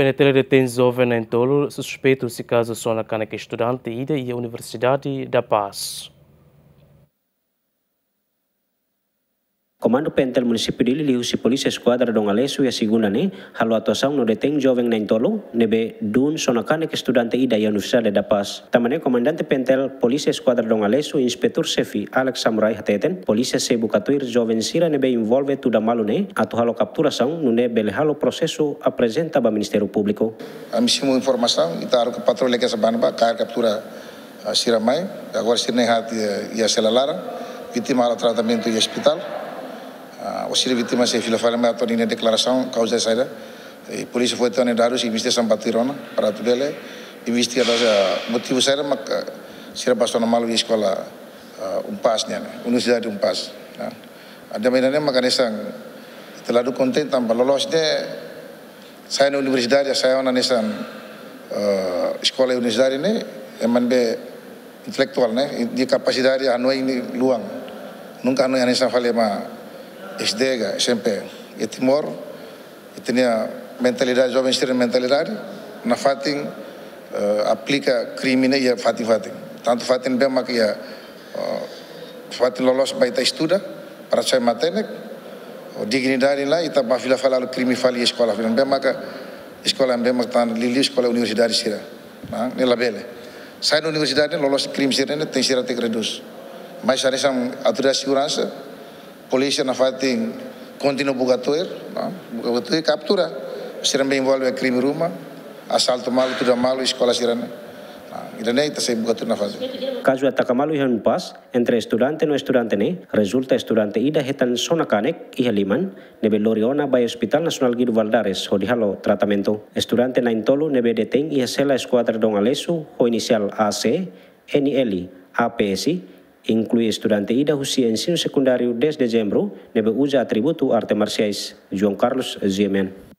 Penetele detém jovem em tolo suspeito se caso sona caneca estudante ida e a Universidade da Paz. Comando Pentel Município de Lili si Polícia Esquadra Dong Alesu ya segunda ne halu atuação no detém jovem na tolo nebe dun sonakane ke estudante ida ya Universidade da Paz. Tamane Comandante Pentel Polícia Esquadra Dong Alesu Inspektur Sefi Alex Samurai hateten Polícia Sebu Katuir jovem sira nebe envolve tuda malu ne atu halo capturação no ne bele halo processo apresenta ba Ministério Público. A missão informação ita aru patrulha que sabana ba cair captura uh, siramai agora sirne hati ia selalara vítima ao tratamento e hospital vítima se fila fala mai atonina declaração causa saída e polícia foi tão dados investigação batirona para tudo ele investigar motivo saída mak sira basona malu di escola uh, umpas nya universidade umpas ada mainannya makanesan terlalu konten tanpa lolos de saya universidade saya na nesan uh, escola universidade ne eman be intelektual ne di kapasitas anu ini luang nunca anu yang fale ma εσδέγα, εσέμπε, για τιμόρ, για την μενταλιράρι, ζόμεν στήρα μενταλιράρι, να φάτην ε, απλήκα κρίμινε ναι, για φάτην φάτην. Ταν το φάτην μπέμα για ε, φάτην λολόσα πάει τα ιστούρα, παρατσάει ματένεκ, ο δίγνη δάρι λά, ήταν παφίλα φάλα άλλο κρίμι φάλι για σκόλα. Φίλαν μπέμα κα, η σκόλα μπέμα ήταν λιλίου σκόλα ουνιουσιντάρι σειρά. Ναι, λαμπέλε. Σαν ουνιουσιντάρι, λολόσα κρίμι σειρά είναι, την σειρά τεκρεντούς. Μάλιστα αρέσαν ατουρία σιγουράνσα, polícia na fatin continua bugatoer nah bugatoer captura. Sira bem envolve crime ruma assalto malo tudo malo escola sira ne Caso Atacamalu ihan pas, entre estudante no estudante ne, resulta estudante ida hetan sona kanek iha liman, nebe loriona by Hospital Nasional Guido Valdares, ho dihalo tratamento. Estudante na intolo nebe deteng iha sela esquadra dong alesu, ho inicial AC, NLI, APSI, inclui estudante ida husi ensino secundário 10 de dezembro, nebe usa atributo arte marciais, João Carlos Ziemen.